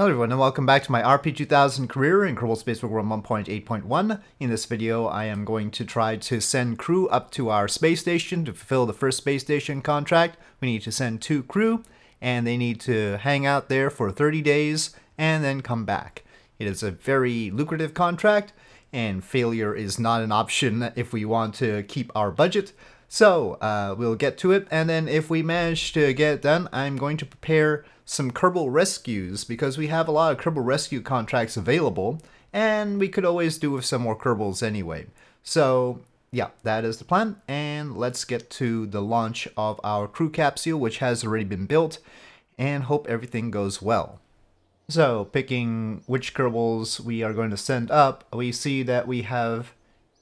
Hello everyone and welcome back to my RP2000 career in Kerbal Space Program 1.8.1. In this video I am going to try to send crew up to our space station to fulfill the first space station contract. We need to send two crew and they need to hang out there for 30 days and then come back. It is a very lucrative contract and failure is not an option if we want to keep our budget. So uh, we'll get to it and then if we manage to get it done I'm going to prepare some Kerbal rescues because we have a lot of Kerbal rescue contracts available and we could always do with some more Kerbals anyway. So yeah, that is the plan and let's get to the launch of our crew capsule which has already been built and hope everything goes well. So picking which Kerbals we are going to send up, we see that we have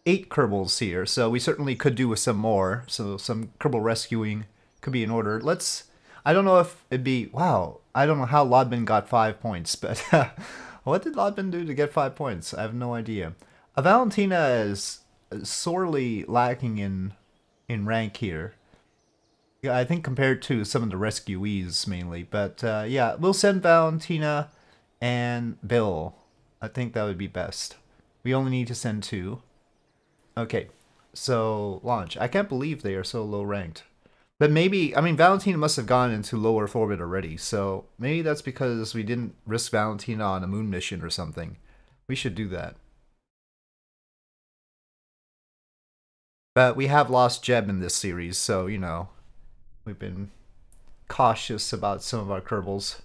eight Kerbals here, so we certainly could do with some more. So some Kerbal rescuing could be in order. Let's I don't know if it'd be wow. I don't know how Lodman got five points, but what did Lodman do to get five points? I have no idea. A Valentina is sorely lacking in in rank here. Yeah, I think compared to some of the rescuees mainly, but uh, yeah, we'll send Valentina and Bill. I think that would be best. We only need to send two. Okay, so launch. I can't believe they are so low ranked. But maybe, I mean, Valentina must have gone into low Earth orbit already, so maybe that's because we didn't risk Valentina on a moon mission or something. We should do that. But we have lost Jeb in this series, so, you know, we've been cautious about some of our Kerbals.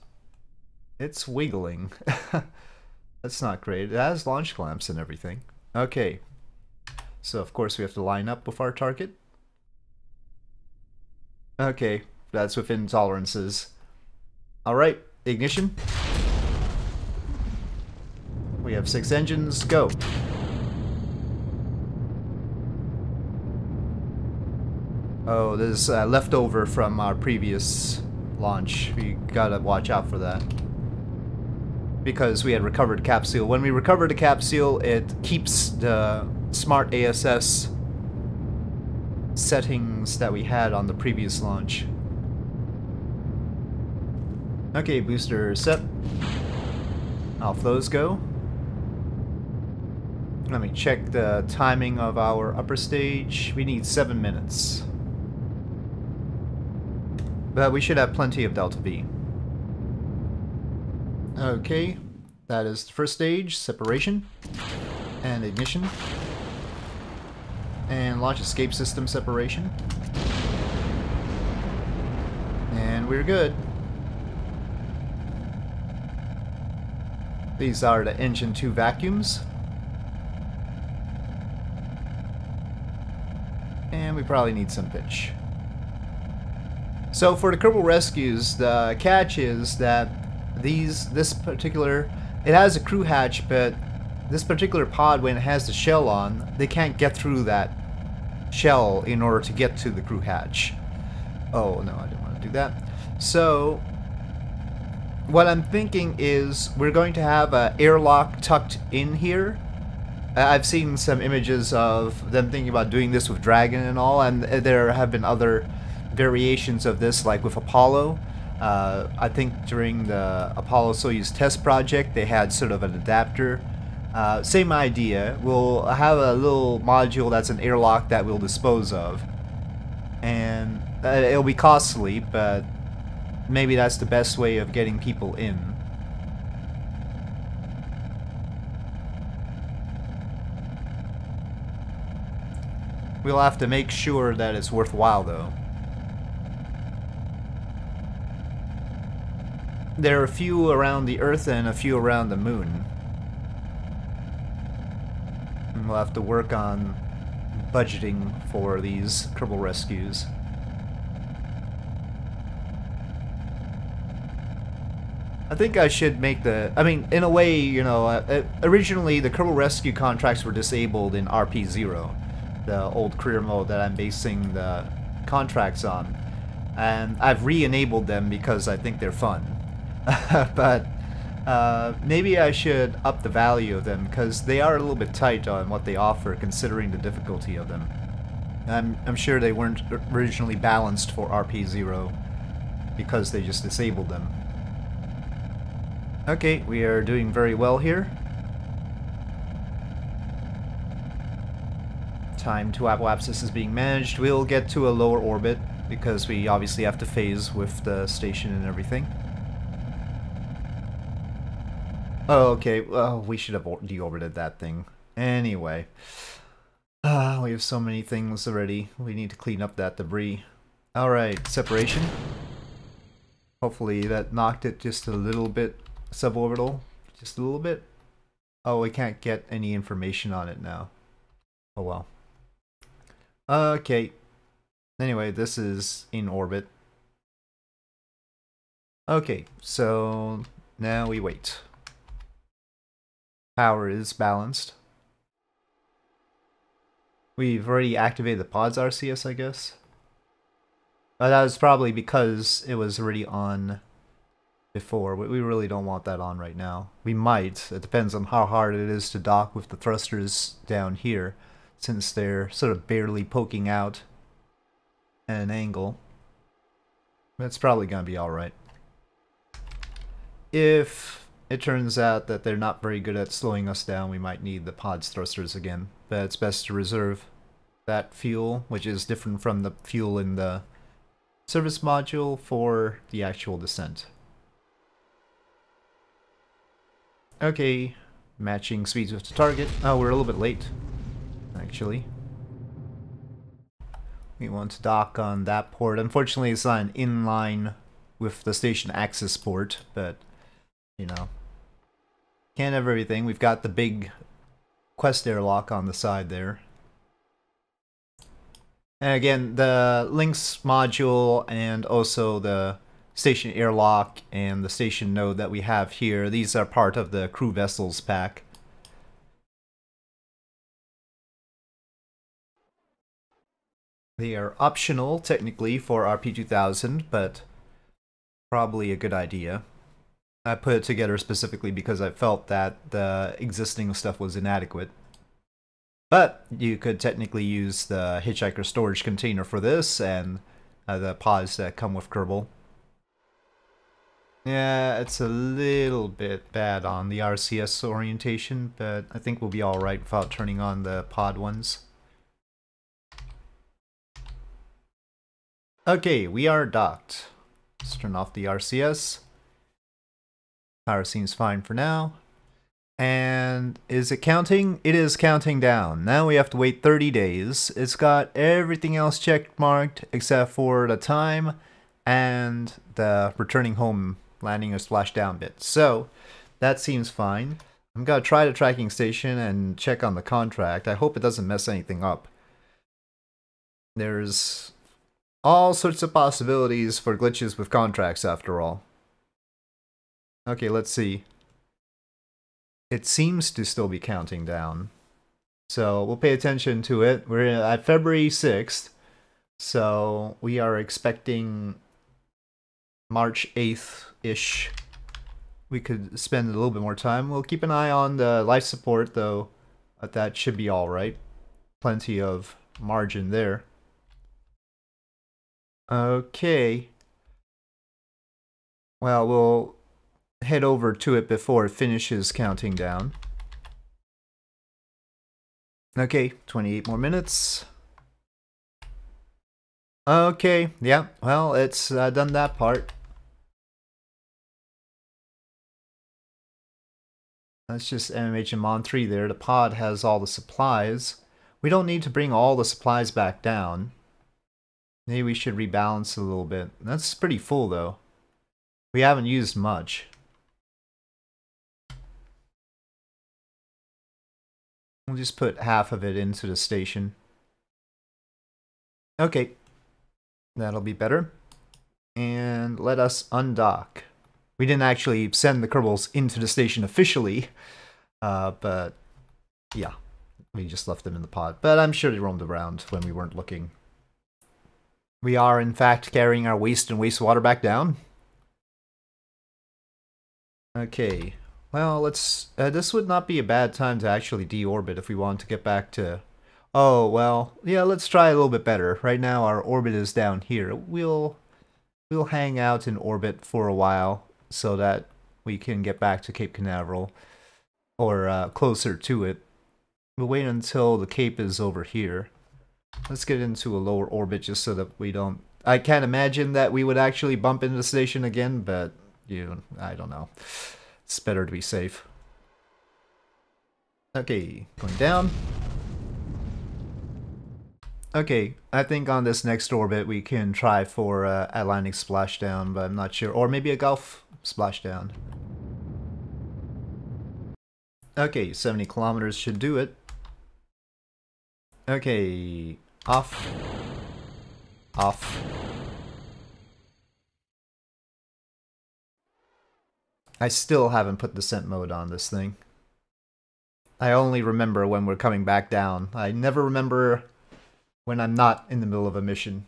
It's wiggling. That's not great. It has launch clamps and everything. Okay. So, of course, we have to line up with our target. Okay, that's within tolerances. Alright, ignition. We have six engines, go. Oh, there's uh, leftover from our previous launch. We gotta watch out for that. Because we had recovered capsule. When we recover the capsule, it keeps the smart ASS settings that we had on the previous launch. Okay, booster set. Off those go. Let me check the timing of our upper stage. We need seven minutes. But we should have plenty of Delta V. Okay, that is the first stage, separation and ignition and launch escape system separation. And we're good. These are the engine 2 vacuums. And we probably need some pitch. So for the Kerbal Rescues, the catch is that these this particular it has a crew hatch, but this particular pod, when it has the shell on, they can't get through that shell in order to get to the crew hatch. Oh, no, I didn't want to do that. So, what I'm thinking is we're going to have an airlock tucked in here. I've seen some images of them thinking about doing this with Dragon and all, and there have been other variations of this, like with Apollo. Uh, I think during the Apollo Soyuz test project, they had sort of an adapter uh, same idea. We'll have a little module that's an airlock that we'll dispose of. And uh, it'll be costly, but maybe that's the best way of getting people in. We'll have to make sure that it's worthwhile, though. There are a few around the Earth and a few around the Moon. We'll have to work on budgeting for these Kerbal rescues. I think I should make the... I mean, in a way, you know, uh, uh originally the Kerbal Rescue contracts were disabled in RP0, the old career mode that I'm basing the contracts on. And I've re-enabled them because I think they're fun. but uh, maybe I should up the value of them because they are a little bit tight on what they offer considering the difficulty of them. I'm, I'm sure they weren't originally balanced for RP0 because they just disabled them. Okay, we are doing very well here. Time to apoapsis is being managed. We'll get to a lower orbit because we obviously have to phase with the station and everything. Oh, okay. Well, we should have deorbited that thing. Anyway. Uh, we have so many things already. We need to clean up that debris. Alright, separation. Hopefully that knocked it just a little bit suborbital. Just a little bit. Oh, we can't get any information on it now. Oh well. Okay. Anyway, this is in orbit. Okay, so now we wait. Power is balanced. We've already activated the pods RCS, I guess. But that was probably because it was already on before. We really don't want that on right now. We might. It depends on how hard it is to dock with the thrusters down here, since they're sort of barely poking out at an angle. That's probably going to be alright. If it turns out that they're not very good at slowing us down, we might need the pods thrusters again. But it's best to reserve that fuel, which is different from the fuel in the service module for the actual descent. Okay, matching speeds with the target. Oh, we're a little bit late, actually. We want to dock on that port. Unfortunately, it's not an inline with the station access port, but, you know, can't have everything. We've got the big quest airlock on the side there. And again, the Lynx module and also the station airlock and the station node that we have here, these are part of the crew vessels pack. They are optional, technically, for RP2000, but probably a good idea. I put it together specifically because I felt that the existing stuff was inadequate. But you could technically use the Hitchhiker storage container for this and uh, the pods that come with Kerbal. Yeah, it's a little bit bad on the RCS orientation, but I think we'll be alright without turning on the pod ones. Okay, we are docked. Let's turn off the RCS. Power seems fine for now. And is it counting? It is counting down. Now we have to wait 30 days. It's got everything else checked marked except for the time and the returning home landing a splashdown bit. So that seems fine. I'm gonna try the tracking station and check on the contract. I hope it doesn't mess anything up. There's all sorts of possibilities for glitches with contracts after all. Okay, let's see it seems to still be counting down. So we'll pay attention to it. We're at February 6th. So we are expecting March 8th-ish. We could spend a little bit more time. We'll keep an eye on the life support though. But that should be alright. Plenty of margin there. Okay. Well, we'll head over to it before it finishes counting down. Okay, 28 more minutes. Okay, yeah, well, it's uh, done that part. That's just MMH Mon 3 there. The pod has all the supplies. We don't need to bring all the supplies back down. Maybe we should rebalance a little bit. That's pretty full, though. We haven't used much. We'll just put half of it into the station. Okay. That'll be better. And let us undock. We didn't actually send the Kerbals into the station officially, uh, but yeah, we just left them in the pod. But I'm sure they roamed around when we weren't looking. We are, in fact, carrying our waste and wastewater back down. Okay, well, let's... Uh, this would not be a bad time to actually deorbit if we want to get back to... Oh, well, yeah, let's try a little bit better. Right now our orbit is down here. We'll... We'll hang out in orbit for a while so that we can get back to Cape Canaveral or uh, closer to it. We'll wait until the Cape is over here. Let's get into a lower orbit just so that we don't... I can't imagine that we would actually bump into the station again, but, you I don't know. It's better to be safe. Okay, going down. Okay, I think on this next orbit we can try for uh, Atlantic splashdown, but I'm not sure. Or maybe a Gulf splashdown. Okay, 70 kilometers should do it. Okay, off. Off. I still haven't put descent mode on this thing. I only remember when we're coming back down. I never remember when I'm not in the middle of a mission.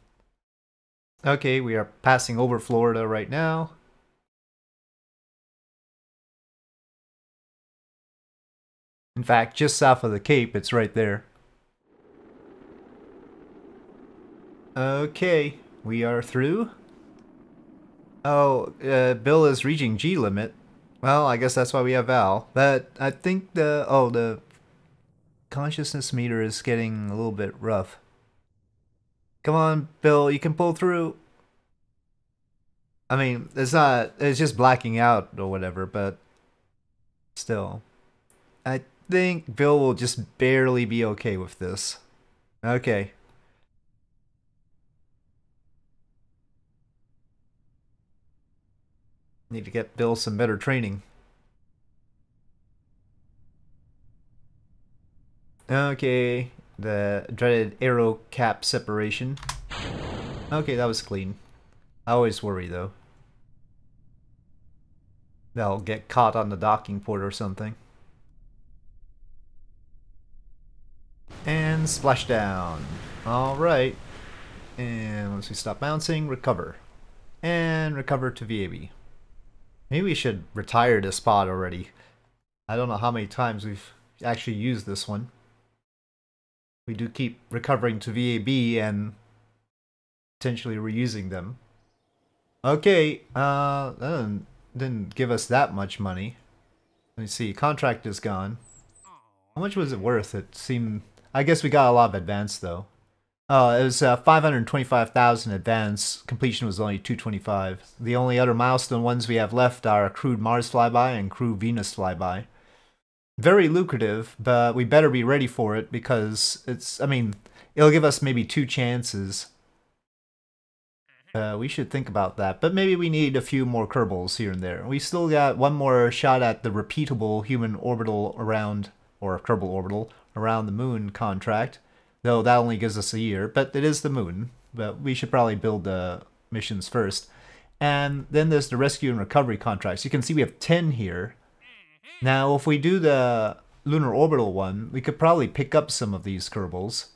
Okay, we are passing over Florida right now. In fact, just south of the Cape, it's right there. Okay, we are through. Oh, uh, Bill is reaching G limit. Well, I guess that's why we have Val. But I think the... Oh, the consciousness meter is getting a little bit rough. Come on, Bill, you can pull through. I mean, it's not... It's just blacking out or whatever, but... Still. I think Bill will just barely be okay with this. Okay. Need to get Bill some better training. Okay, the dreaded aero cap separation. Okay, that was clean. I always worry though. They'll get caught on the docking port or something. And splashdown. Alright. And once we stop bouncing, recover. And recover to VAB. Maybe we should retire this pod already. I don't know how many times we've actually used this one. We do keep recovering to VAB and potentially reusing them. Okay, uh, didn't, didn't give us that much money. Let me see, contract is gone. How much was it worth? It seemed... I guess we got a lot of advance though. Uh, it was uh, 525,000 advance. Completion was only 225. The only other milestone ones we have left are crewed Mars flyby and crewed Venus flyby. Very lucrative, but we better be ready for it because it's, I mean, it'll give us maybe two chances. Uh, we should think about that, but maybe we need a few more Kerbals here and there. We still got one more shot at the repeatable human orbital around, or Kerbal orbital, around the moon contract. Though that only gives us a year, but it is the moon. But we should probably build the missions first. And then there's the rescue and recovery contracts. You can see we have 10 here. Now, if we do the lunar orbital one, we could probably pick up some of these Kerbals.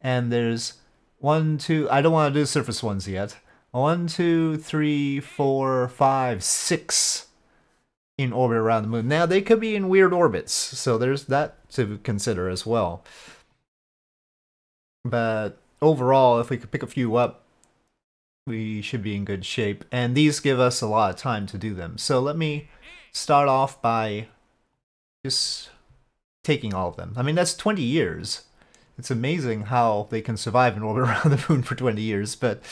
And there's one, two, I don't want to do surface ones yet. One, two, three, four, five, six in orbit around the moon. Now, they could be in weird orbits, so there's that to consider as well. But overall, if we could pick a few up, we should be in good shape. And these give us a lot of time to do them. So let me start off by just taking all of them. I mean, that's 20 years. It's amazing how they can survive in orbit around the moon for 20 years. But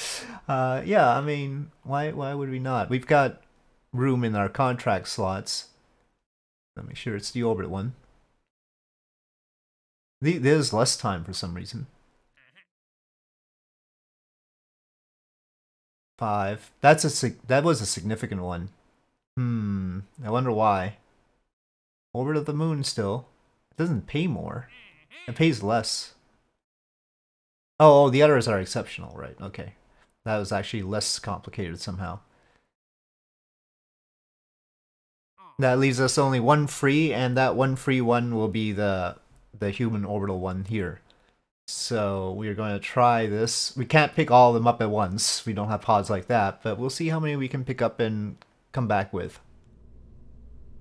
uh, yeah, I mean, why, why would we not? We've got room in our contract slots. Let me make sure it's the orbit one. There's less time for some reason. Five. That's a that was a significant one. Hmm. I wonder why. Orbit of the moon still. It doesn't pay more. It pays less. Oh, oh, the others are exceptional, right? Okay. That was actually less complicated somehow. That leaves us only one free, and that one free one will be the the human orbital one here. So we're going to try this. We can't pick all of them up at once. We don't have pods like that, but we'll see how many we can pick up and come back with.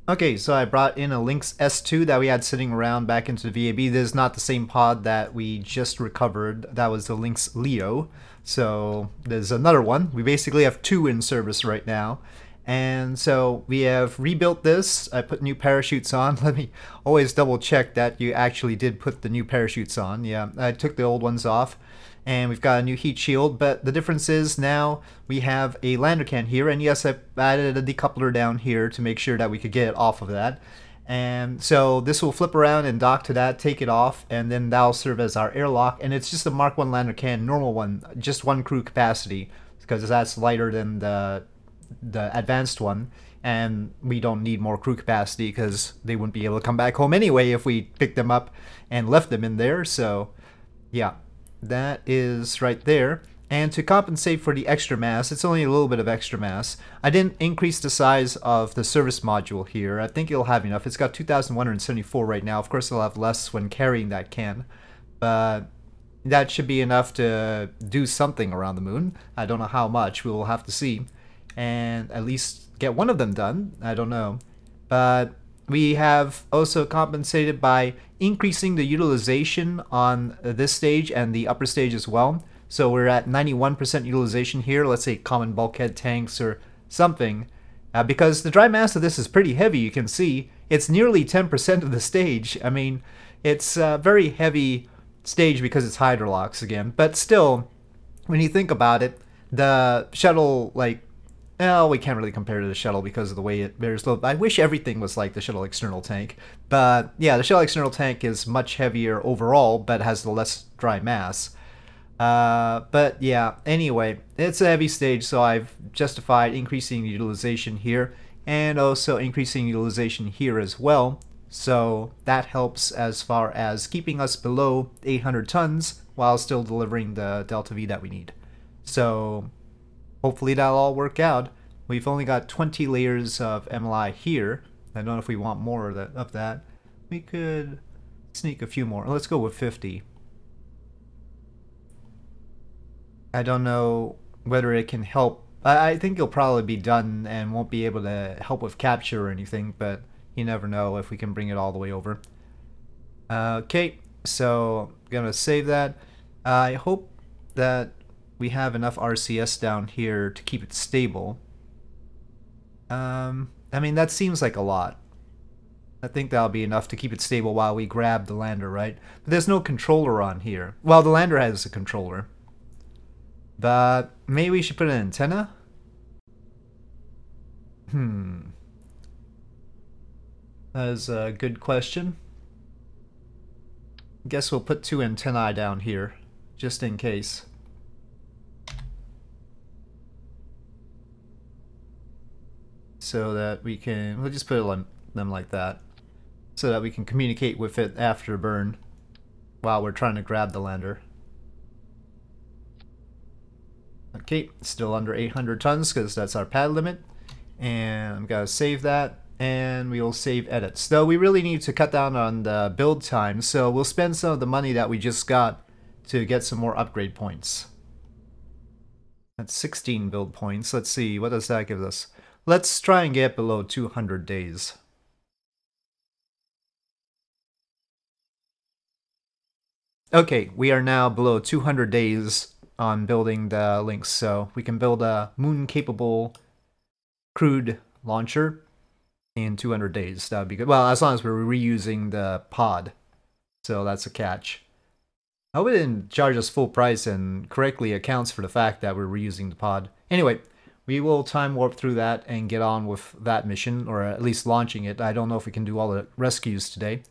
Okay, so I brought in a Lynx S2 that we had sitting around back into the VAB. This is not the same pod that we just recovered. That was the Lynx Leo. So there's another one. We basically have two in service right now. And so we have rebuilt this. I put new parachutes on. Let me always double check that you actually did put the new parachutes on. Yeah, I took the old ones off. And we've got a new heat shield, but the difference is now we have a lander can here. And yes, I added a decoupler down here to make sure that we could get it off of that. And so this will flip around and dock to that, take it off, and then that'll serve as our airlock. And it's just a Mark 1 lander can, normal one, just one crew capacity, because that's lighter than the the advanced one. And we don't need more crew capacity because they wouldn't be able to come back home anyway if we picked them up and left them in there. So, yeah, that is right there. And to compensate for the extra mass, it's only a little bit of extra mass. I didn't increase the size of the service module here. I think it'll have enough. It's got 2,174 right now. Of course, it'll have less when carrying that can. But that should be enough to do something around the moon. I don't know how much. We will have to see. And at least get one of them done. I don't know. But we have also compensated by increasing the utilization on this stage and the upper stage as well. So we're at 91% utilization here, let's say common bulkhead tanks or something. Uh, because the dry mass of this is pretty heavy, you can see. It's nearly 10% of the stage. I mean, it's a very heavy stage because it's hydrolox again. But still, when you think about it, the shuttle, like, well, we can't really compare to the shuttle because of the way it bears load. I wish everything was like the shuttle external tank. But yeah, the shuttle external tank is much heavier overall, but has the less dry mass. Uh, but yeah, anyway, it's a heavy stage, so I've justified increasing utilization here and also increasing utilization here as well. So that helps as far as keeping us below 800 tons while still delivering the delta V that we need. So hopefully that'll all work out. We've only got 20 layers of MLI here. I don't know if we want more of that. We could sneak a few more. Let's go with 50. I don't know whether it can help. I, think it'll probably be done and won't be able to help with capture or anything, but you never know if we can bring it all the way over. Uh, okay, so I'm gonna save that. I hope that we have enough RCS down here to keep it stable. Um, I mean, that seems like a lot. I think that'll be enough to keep it stable while we grab the lander, right? But there's no controller on here. Well, the lander has a controller. But maybe we should put an antenna? Hmm. That is a good question. Guess we'll put two antennae down here, just in case. So that we can, we'll just put them like that. So that we can communicate with it after burn while we're trying to grab the lander. Okay, still under 800 tons because that's our pad limit. And I'm going to save that and we will save edits. Though we really need to cut down on the build time, so we'll spend some of the money that we just got to get some more upgrade points. That's 16 build points. Let's see, what does that give us? Let's try and get below 200 days. Okay, we are now below 200 days on building the Lynx, So we can build a moon-capable crewed launcher in 200 days. That would be good. Well, as long as we're reusing the pod. So that's a catch. I hope it didn't charge us full price and correctly accounts for the fact that we're reusing the pod. Anyway, we will time warp through that and get on with that mission, or at least launching it. I don't know if we can do all the rescues today,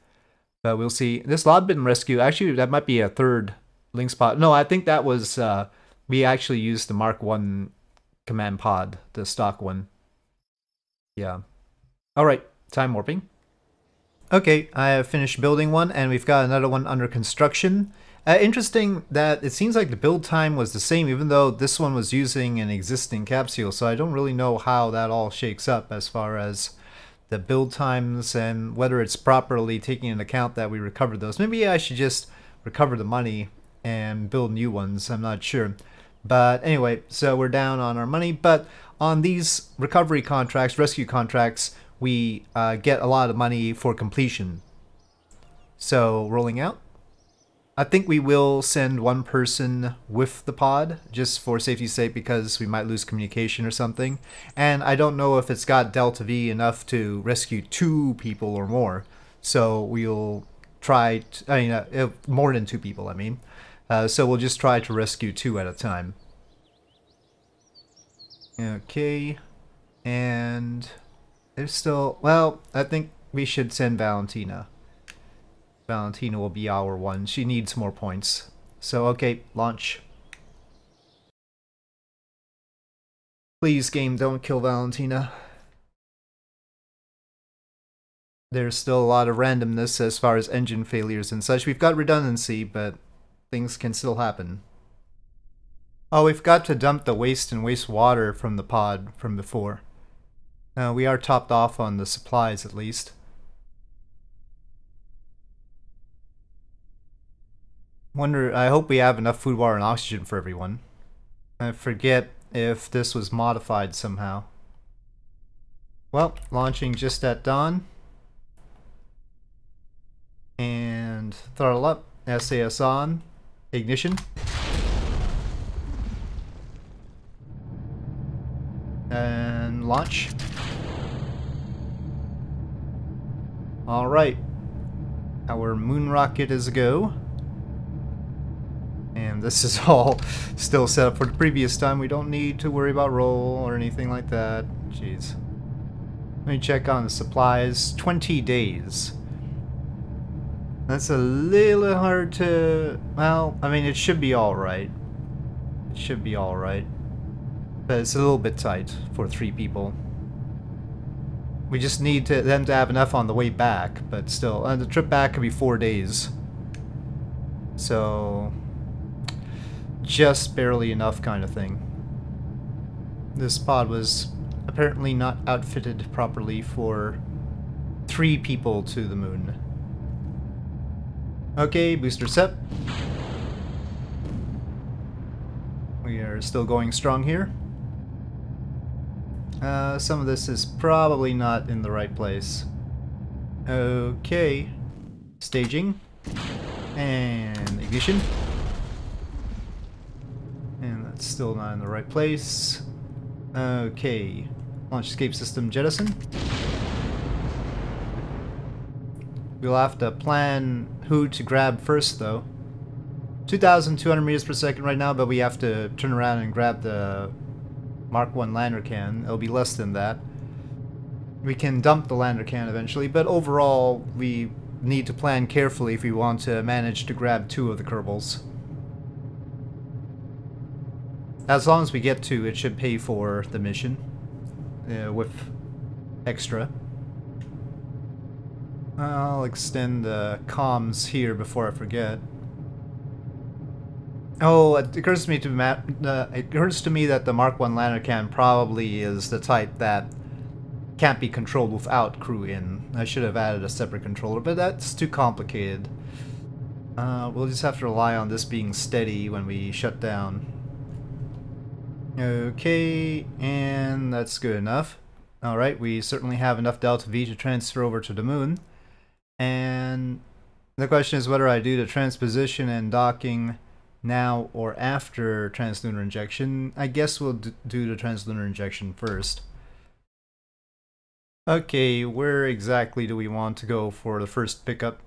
but we'll see. This Lodbin rescue, actually, that might be a third Lynx pod. No, I think that was uh, we actually used the Mark One command pod, the stock one. Yeah. All right, time warping. Okay, I have finished building one, and we've got another one under construction. Uh, interesting that it seems like the build time was the same, even though this one was using an existing capsule, so I don't really know how that all shakes up as far as the build times and whether it's properly taking into account that we recovered those. Maybe I should just recover the money and build new ones. I'm not sure. But anyway, so we're down on our money. But on these recovery contracts, rescue contracts, we uh, get a lot of money for completion. So rolling out. I think we will send one person with the pod just for safety's sake because we might lose communication or something. And I don't know if it's got Delta V enough to rescue two people or more. So we'll try, t- I mean, uh, more than two people, I mean. Uh, so we'll just try to rescue two at a time. Okay. And there's still, well, I think we should send Valentina. Valentina will be our one. She needs more points. So, okay, launch. Please, game, don't kill Valentina. There's still a lot of randomness as far as engine failures and such. We've got redundancy, but things can still happen. Oh, we've got to dump the waste and wastewater from the pod from before. Uh, we are topped off on the supplies at least. Wonder, I hope we have enough food, water, and oxygen for everyone. I forget if this was modified somehow. Well, launching just at dawn. And throttle up, SAS on, ignition. And launch. Alright. Our moon rocket is a go. And this is all still set up for the previous time. We don't need to worry about roll or anything like that. Jeez. Let me check on the supplies. 20 days. That's a little hard to... Well, I mean, it should be alright. It should be alright. But it's a little bit tight for three people. We just need to, them to have enough on the way back, but still. And the trip back could be four days. So, just barely enough kind of thing. This pod was apparently not outfitted properly for three people to the moon. Okay, booster set. We are still going strong here. Uh, some of this is probably not in the right place. Okay. Staging. And ignition. Still not in the right place. Okay. Launch escape system jettison. We'll have to plan who to grab first, though. 2,200 meters per second right now, but we have to turn around and grab the Mark 1 lander can. It'll be less than that. We can dump the lander can eventually, but overall, we need to plan carefully if we want to manage to grab two of the Kerbals. As long as we get to, it should pay for the mission uh, with extra. I'll extend the comms here before I forget. Oh, it occurs to me to uh, it occurs to me that the Mark One lander can probably is the type that can't be controlled without crew in. I should have added a separate controller, but that's too complicated. Uh, we'll just have to rely on this being steady when we shut down. Okay, and that's good enough. Alright, we certainly have enough delta V to transfer over to the moon. And the question is whether I do the transposition and docking now or after translunar injection. I guess we'll do the translunar injection first. Okay, where exactly do we want to go for the first pickup?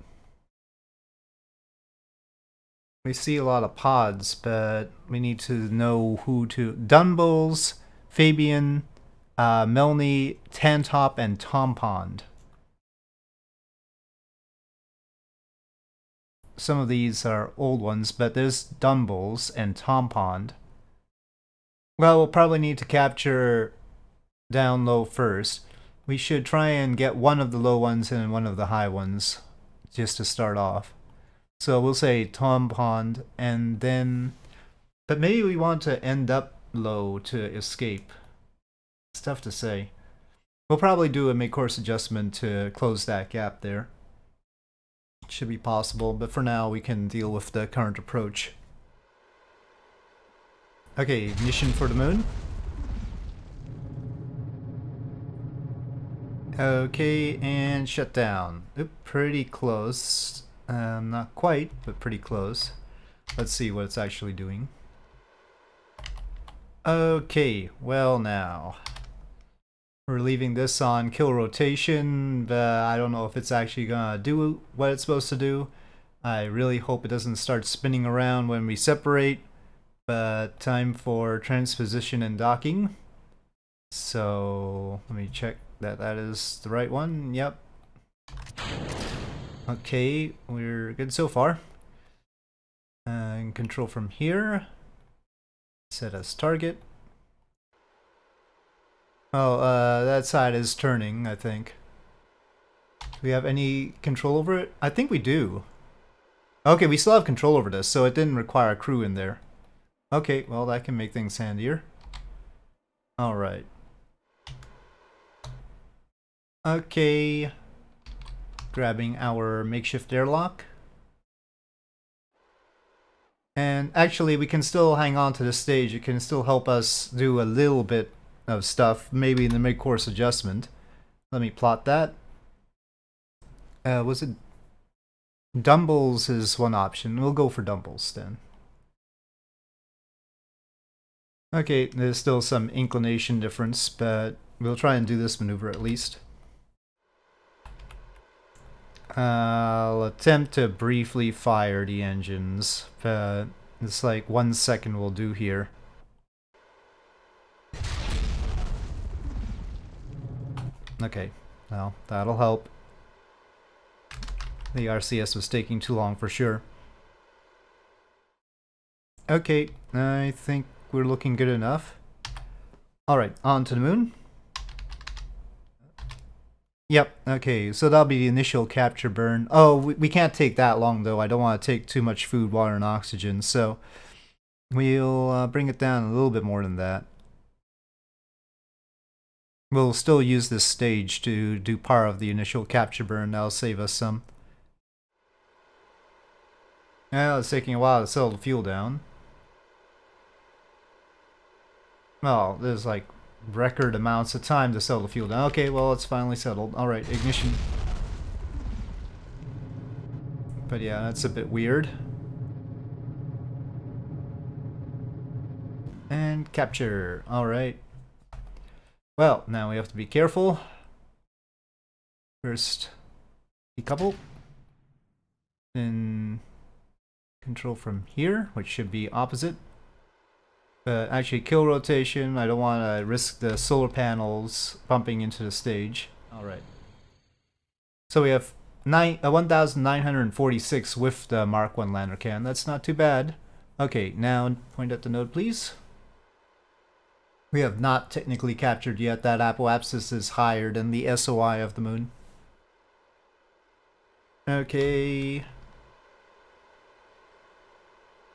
We see a lot of pods, but we need to know who to... Dunbolz, Fabian, uh, Melny, Tantop, and Tom Pond. Some of these are old ones, but there's Dunbolz and Tom Pond. Well, we'll probably need to capture down low first. We should try and get one of the low ones and one of the high ones, just to start off. So we'll say Tom Pond, and then, but maybe we want to end up low to escape. It's tough to say. We'll probably do a mid-course adjustment to close that gap there. It Should be possible, but for now we can deal with the current approach. Okay, ignition for the moon. Okay, and shut down. Oop, pretty close. Um, not quite, but pretty close. Let's see what it's actually doing. Okay, well now. We're leaving this on kill rotation, but I don't know if it's actually gonna do what it's supposed to do. I really hope it doesn't start spinning around when we separate, but time for transposition and docking. So let me check that that is the right one. Yep. Okay, we're good so far. And control from here. Set as target. Oh, uh, that side is turning, I think. Do we have any control over it? I think we do. Okay, we still have control over this, so it didn't require a crew in there. Okay, well that can make things handier. Alright. Okay. Grabbing our makeshift airlock. And actually, we can still hang on to the stage. It can still help us do a little bit of stuff, maybe in the mid-course adjustment. Let me plot that. Uh, was it Dumbles is one option. We'll go for Dumbles then. Okay, there's still some inclination difference, but we'll try and do this maneuver at least. I'll attempt to briefly fire the engines, but it's like one second will do here. Okay, well, that'll help. The RCS was taking too long for sure. Okay, I think we're looking good enough. Alright, on to the moon. Yep, okay, so that'll be the initial capture burn. Oh, we, we can't take that long though. I don't want to take too much food, water, and oxygen, so we'll uh, bring it down a little bit more than that. We'll still use this stage to do part of the initial capture burn. That'll save us some. Yeah, it's taking a while to settle the fuel down. Well, there's like record amounts of time to settle the fuel down. Okay, well, it's finally settled. Alright, ignition. But yeah, that's a bit weird. And capture. Alright. Well, now we have to be careful. First, decouple. Then control from here, which should be opposite. But actually, kill rotation, I don't want to risk the solar panels bumping into the stage. Alright. So we have nine, uh, 1,946 with the Mark 1 lander can. That's not too bad. Okay, now point at the node, please. We have not technically captured yet that apoapsis is higher than the SOI of the moon. Okay.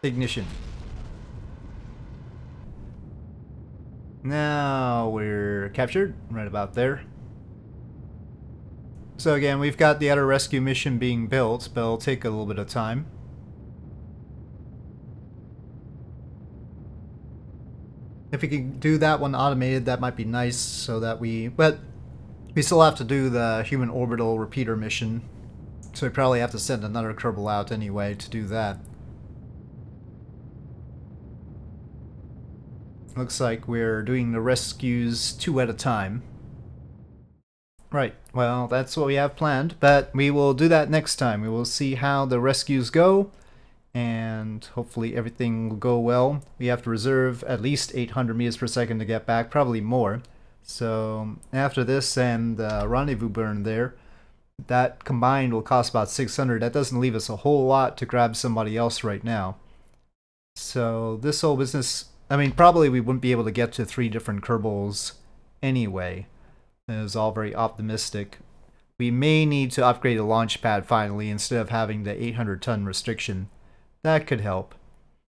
Ignition. Now we're captured, right about there. So again, we've got the other rescue mission being built, but it'll take a little bit of time. If we can do that one automated, that might be nice so that we... But we still have to do the human orbital repeater mission. So we probably have to send another Kerbal out anyway to do that. Looks like we're doing the rescues two at a time. Right, well, that's what we have planned, but we will do that next time. We will see how the rescues go, and hopefully everything will go well. We have to reserve at least 800 meters per second to get back, probably more. So after this and the rendezvous burn there, that combined will cost about 600. That doesn't leave us a whole lot to grab somebody else right now. So this whole business, I mean, probably we wouldn't be able to get to three different Kerbals anyway. It was all very optimistic. We may need to upgrade the launch pad finally instead of having the 800 ton restriction. That could help.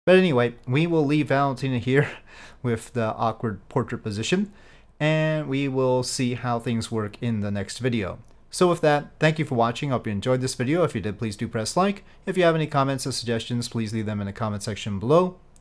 But anyway, we will leave Valentina here with the awkward portrait position, and we will see how things work in the next video. So with that, thank you for watching. I hope you enjoyed this video. If you did, please do press like. If you have any comments or suggestions, please leave them in the comment section below,